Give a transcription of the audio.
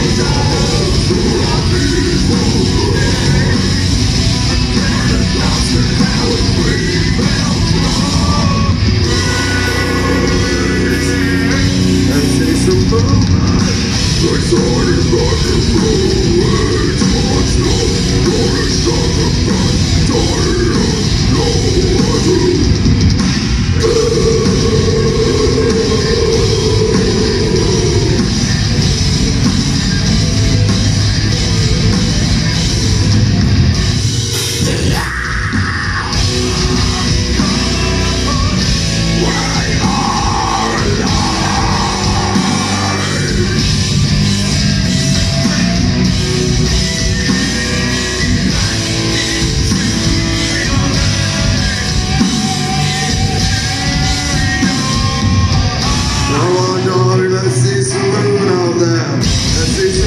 Jesus!